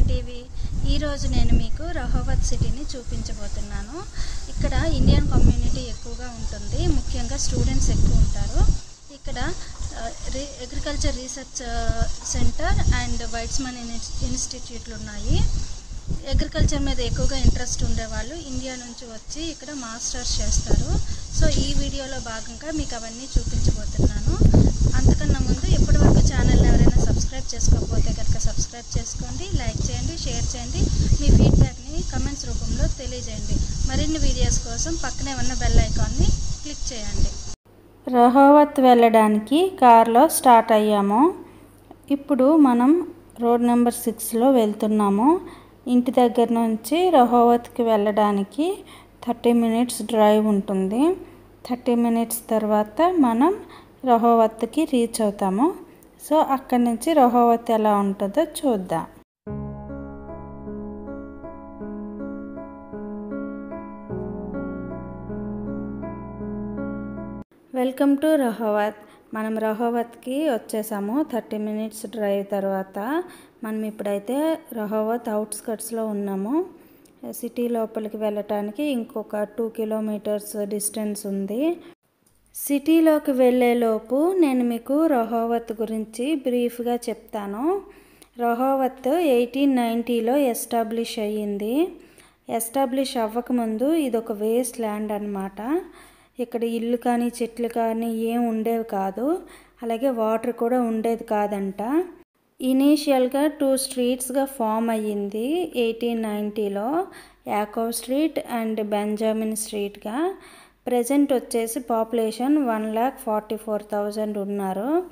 Nine TV. ఈరోజు నేను మీకు రహోవత్ సిటీని చూపించబోతున్నాను. ఇక్కడ ఇండియన్ కమ్యూనిటీ ఎక్కువగా ఉంటుంది. ముఖ్యంగా స్టూడెంట్స్ ఎక్కువ ఉంటారు. ఇక్కడ agriculture research centre and Weizmann ఇన్స్టిట్యూట్లు ఉన్నాయి. అగ్రికల్చర్ మీద ఎక్కువగా ఇంట్రెస్ట్ ఉండేవాళ్ళు ఇండియా నుంచి వచ్చి ఇక్కడ మాస్టర్స్ చేస్తారు. సో ఈ వీడియోలో భాగంగా మీకు అవన్నీ చూపించబోతున్నాను. అంతకన్నా ముందు ఇప్పటివరకు ఛానల్ సబ్స్క్రైబ్ చేసుకోకపోతే కనుక సబ్స్క్రైబ్ చేసుకోండి లైక్ చేయండి షేర్ చేయండి. మీ ఫీడ్బ్యాక్ని కమెంట్స్ రూపంలో తెలియజేయండి. మరిన్ని వీడియోస్ కోసం పక్కనే ఉన్న బెల్ ఐకాన్ని క్లిక్ చేయండి. రహోవత్ వెళ్ళడానికి కార్లో స్టార్ట్ అయ్యాము. ఇప్పుడు మనం రోడ్ నెంబర్ సిక్స్లో వెళ్తున్నాము. ఇంటి దగ్గర నుంచి రహోవత్కి వెళ్ళడానికి థర్టీ మినిట్స్ డ్రైవ్ ఉంటుంది. థర్టీ మినిట్స్ తర్వాత మనం రహోవత్కి రీచ్ అవుతాము. సో అక్కడి నుంచి రహోవత్ ఎలా ఉంటుందో చూద్దాం. వెల్కమ్ టు రహోవత్ మనం రహోవత్కి వచ్చేసాము థర్టీ మినిట్స్ డ్రైవ్ తర్వాత. మనం ఇప్పుడైతే రహోవత్ అవుట్స్కట్స్లో ఉన్నాము. సిటీ లోపలికి వెళ్ళటానికి ఇంకొక టూ కిలోమీటర్స్ డిస్టెన్స్ ఉంది. సిటీలోకి వెళ్ళేలోపు నేను మీకు రహోవత్ గురించి బ్రీఫ్గా చెప్తాను. రహోవత్ ఎయిటీన్ నైంటీలో ఎస్టాబ్లిష్ అయ్యింది. ఎస్టాబ్లిష్ అవ్వకముందు ఇది ఒక వేస్ట్ ల్యాండ్ అనమాట ఇక్కడ ఇల్లు కానీ చెట్లు కానీ ఏం ఉండేవి కాదు. అలాగే వాటర్ కూడా ఉండేది కాదంట. ఇనీషియల్గా టూ స్ట్రీట్స్గా ఫామ్ అయ్యింది ఎయిటీన్ నైంటీలో యాకో స్ట్రీట్ అండ్ బెంజామిన్ స్ట్రీట్గా. ప్రజెంట్ వచ్చేసి population one lakh forty four thousand ఉన్నారు.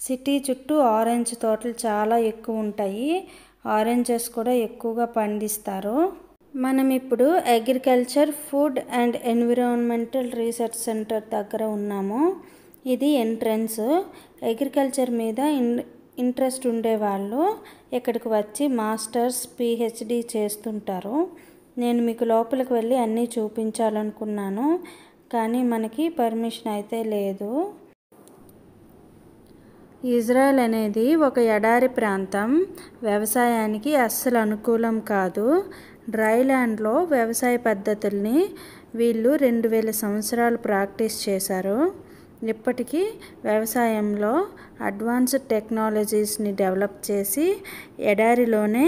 సిటీ చుట్టూ ఆరెంజ్ తోటలు చాలా ఎక్కువ ఉంటాయి. ఆరెంజెస్ కూడా ఎక్కువగా పండిస్తారు. మనం ఇప్పుడు agriculture food and environmental research centre దగ్గర ఉన్నాము. ఇది ఎంట్రన్స్. అగ్రికల్చర్ మీద ఇన్ ఇంట్రెస్ట్ ఉండేవాళ్ళు ఇక్కడికి వచ్చి మాస్టర్స్ పిహెచ్డి చేస్తుంటారు. నేను మీకు లోపలికి వెళ్ళి అన్నీ చూపించాలనుకున్నాను. కానీ మనకి పర్మిషన్ అయితే లేదు. ఇజ్రాయెల్ అనేది ఒక ఎడారి ప్రాంతం. వ్యవసాయానికి అస్సలు అనుకూలం కాదు. డ్రై ల్యాండ్లో వ్యవసాయ పద్ధతుల్ని వీళ్ళు రెండు వేల సంవత్సరాలు ప్రాక్టీస్ చేశారు. ఇప్పటికీ వ్యవసాయంలో అడ్వాన్స్డ్ టెక్నాలజీస్ని డెవలప్ చేసి ఎడారిలోనే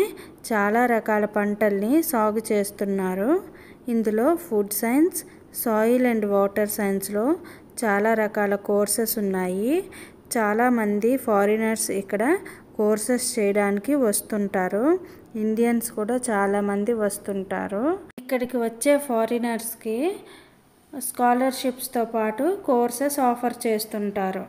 చాలా రకాల పంటల్ని సాగు చేస్తున్నారు. ఇందులో food science soil and water సైన్స్లో చాలా రకాల కోర్సెస్ ఉన్నాయి. చాలామంది ఫారినర్స్ ఇక్కడ కోర్సెస్ చేయడానికి వస్తుంటారు. ఇండియన్స్ కూడా చాలామంది వస్తుంటారు. ఇక్కడికి వచ్చే ఫారినర్స్కి స్కాలర్షిప్స్తో పాటు కోర్సెస్ ఆఫర్ చేస్తుంటారు.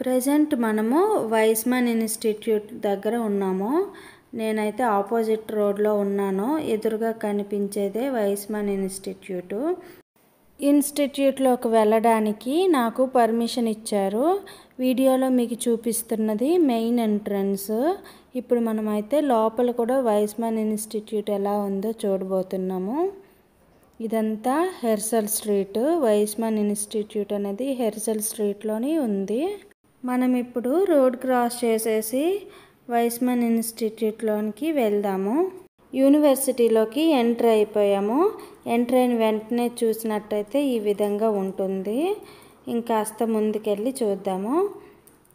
ప్రజెంట్ మనము వైస్మన్ ఇన్స్టిట్యూట్ దగ్గర ఉన్నాము. నేనైతే ఆపోజిట్ రోడ్లో ఉన్నాను. ఎదురుగా కనిపించేదే వైస్మన్ ఇన్స్టిట్యూటు. ఇన్స్టిట్యూట్లోకి వెళ్ళడానికి నాకు పర్మిషన్ ఇచ్చారు. వీడియోలో మీకు చూపిస్తున్నది మెయిన్ ఎంట్రన్స్. ఇప్పుడు మనమైతే లోపల కూడా వైస్మన్ ఇన్స్టిట్యూట్ ఎలా ఉందో చూడబోతున్నాము. ఇదంతా హెర్సల్ స్ట్రీట్. వైస్మన్ ఇన్స్టిట్యూట్ అనేది హెర్సల్ స్ట్రీట్లోని ఉంది. మనం ఇప్పుడు రోడ్ క్రాస్ చేసేసి వైస్మన్ ఇన్స్టిట్యూట్లోనికి వెళ్దాము. యూనివర్సిటీలోకి ఎంటర్ అయిపోయాము. ఎంటర్ అయిన వెంటనే చూసినట్టయితే ఈ విధంగా ఉంటుంది. ఇంకాస్త ముందుకెళ్ళి చూద్దాము.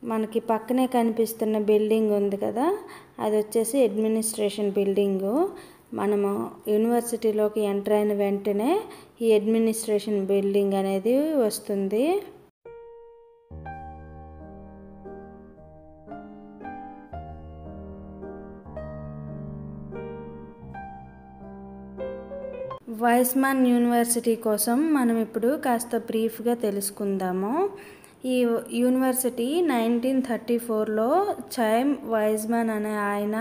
మనకి పక్కనే కనిపిస్తున్న బిల్డింగ్ ఉంది కదా అది వచ్చేసి అడ్మినిస్ట్రేషన్ బిల్డింగు. మనము యూనివర్సిటీలోకి ఎంటర్ అయిన వెంటనే ఈ అడ్మినిస్ట్రేషన్ బిల్డింగ్ అనేది వస్తుంది. వైస్మాన్ యూనివర్సిటీ కోసం మనం ఇప్పుడు కాస్త బ్రీఫ్గా తెలుసుకుందాము. ఈ యూనివర్సిటీ నైన్టీన్ థర్టీ ఫోర్లో చైమ్ వైజ్మాన్ అనే ఆయన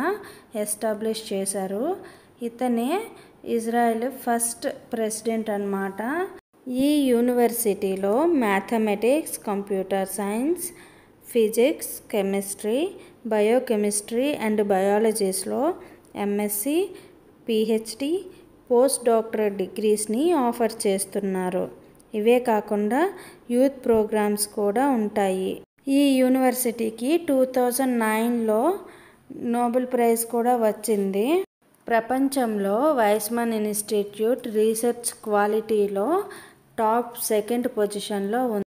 ఎస్టాబ్లిష్ చేశారు. ఇతనే ఇజ్రాయెల్ ఫస్ట్ ప్రెసిడెంట్ అన్నమాట. ఈ యూనివర్సిటీలో mathematics computer science physics chemistry biochemistry and బయాలజీస్లో MSc PhD post doctorate డిగ్రీస్ని ఆఫర్ చేస్తున్నారు. ఇవే కాకుండా యూత్ ప్రోగ్రామ్స్ కూడా ఉంటాయి. ఈ యూనివర్సిటీకి టూ థౌజండ్ నైన్లో నోబెల్ ప్రైజ్ కూడా వచ్చింది. ప్రపంచంలో Weizmann institute research quality top second పొజిషన్లో ఉంది.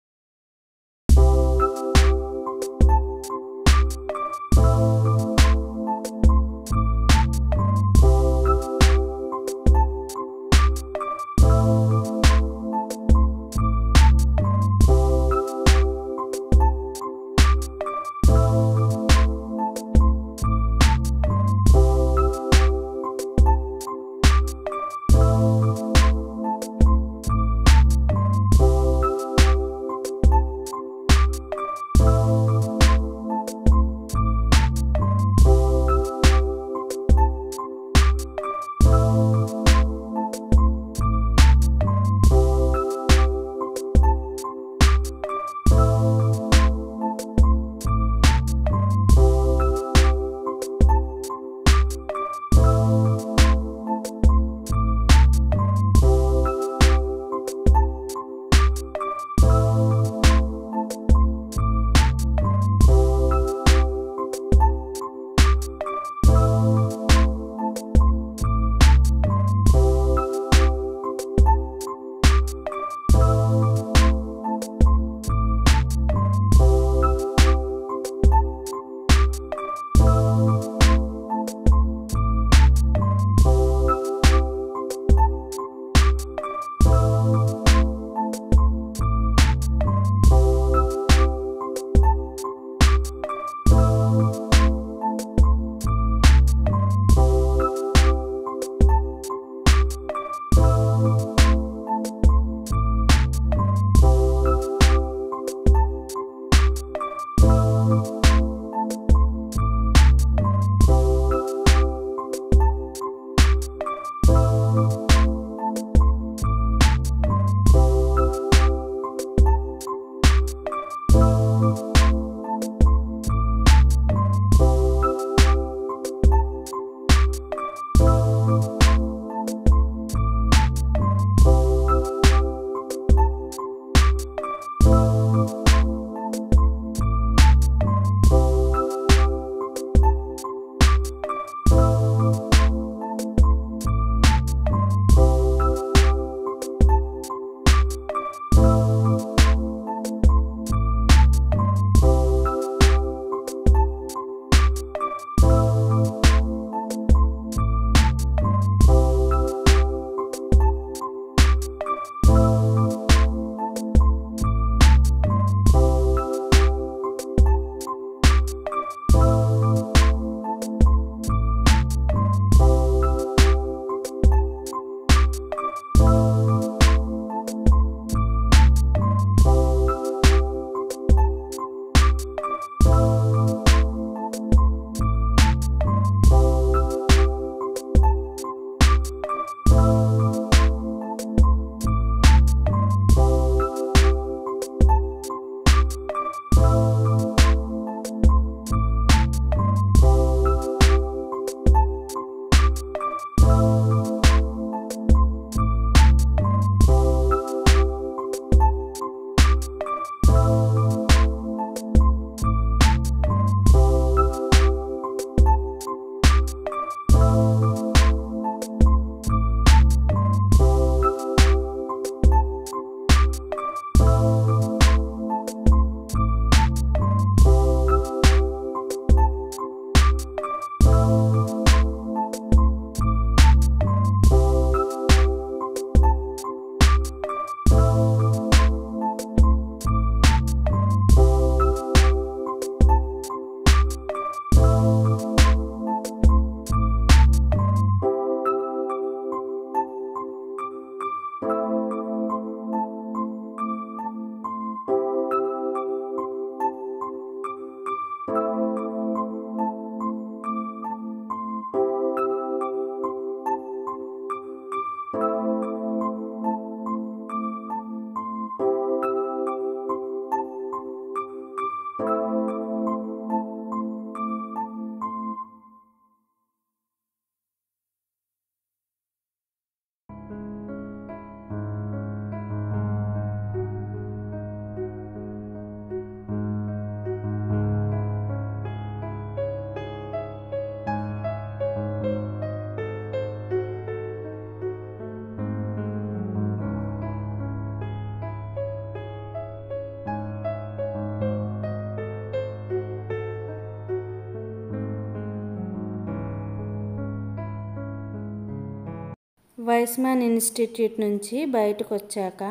వైస్మాన్ ఇన్స్టిట్యూట్ నుంచి బయటకు వచ్చాక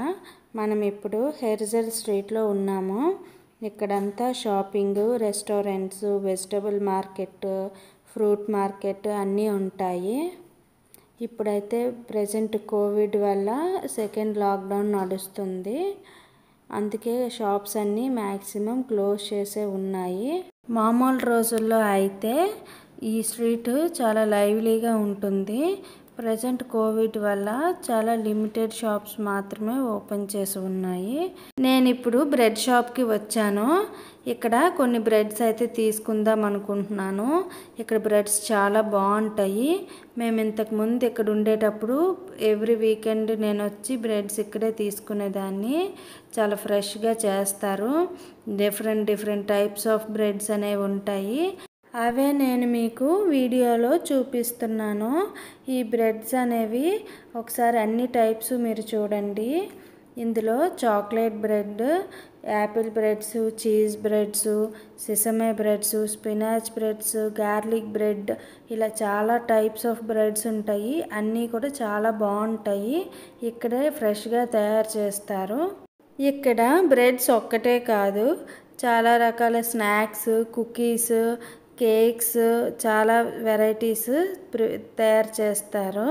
మనం ఇప్పుడు హెర్జల్ స్ట్రీట్లో ఉన్నాము. ఇక్కడంతా shopping restaurants vegetable market fruit market అన్నీ ఉంటాయి. ఇప్పుడైతే ప్రజెంట్ కోవిడ్ వల్ల సెకండ్ లాక్డౌన్ నడుస్తుంది. అందుకే షాప్స్ అన్నీ మ్యాక్సిమం క్లోజ్ చేసే ఉన్నాయి. మామూలు రోజుల్లో అయితే ఈ స్ట్రీట్ చాలా లైవ్లీగా ఉంటుంది. ప్రజెంట్ కోవిడ్ వల్ల చాలా లిమిటెడ్ షాప్స్ మాత్రమే ఓపెన్ చేసి ఉన్నాయి. నేను ఇప్పుడు బ్రెడ్ షాప్కి వచ్చాను. ఇక్కడ కొన్ని బ్రెడ్స్ అయితే తీసుకుందాం అనుకుంటున్నాను. ఇక్కడ బ్రెడ్స్ చాలా బాగుంటాయి. మేము ఇంతకు ముందు ఇక్కడ ఉండేటప్పుడు ఎవ్రీ వీకెండ్ నేను వచ్చి బ్రెడ్స్ ఇక్కడే తీసుకునేదాన్ని. చాలా ఫ్రెష్గా చేస్తారు. Different different types of breads అనేవి ఉంటాయి. అవే నేను మీకు వీడియోలో చూపిస్తున్నాను. ఈ బ్రెడ్స్ అనేవి ఒకసారి అన్ని టైప్స్ మీరు చూడండి. ఇందులో chocolate bread apple breads cheese breads sesame breads spinach breads garlic bread ఇలా చాలా టైప్స్ ఆఫ్ బ్రెడ్స్ ఉంటాయి. అన్నీ కూడా చాలా బాగుంటాయి. ఇక్కడే ఫ్రెష్గా తయారు చేస్తారు. ఇక్కడ బ్రెడ్స్ ఒక్కటే కాదు చాలా రకాల స్నాక్స్ కుకీస్ కేక్స్ చాలా వెరైటీస్ తయారు చేస్తారు.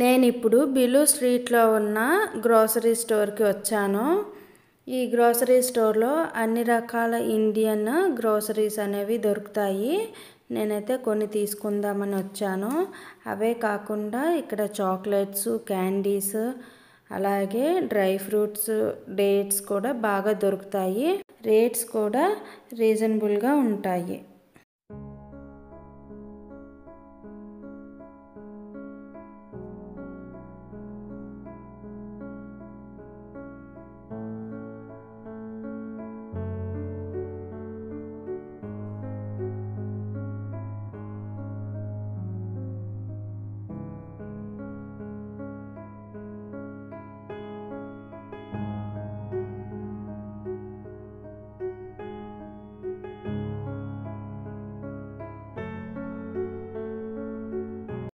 నేను ఇప్పుడు బిలు స్ట్రీట్లో ఉన్న గ్రోసరీ స్టోర్కి వచ్చాను. ఈ గ్రోసరీ స్టోర్లో అన్ని రకాల ఇండియన్ గ్రోసరీస్ అనేవి దొరుకుతాయి. నేనైతే కొన్ని తీసుకుందామని వచ్చాను. అవే కాకుండా ఇక్కడ చాక్లెట్స్ క్యాండీస్ అలాగే డ్రై ఫ్రూట్స్ డేట్స్ కూడా బాగా దొరుకుతాయి. రేట్స్ కూడా రీజనబుల్గా ఉంటాయి.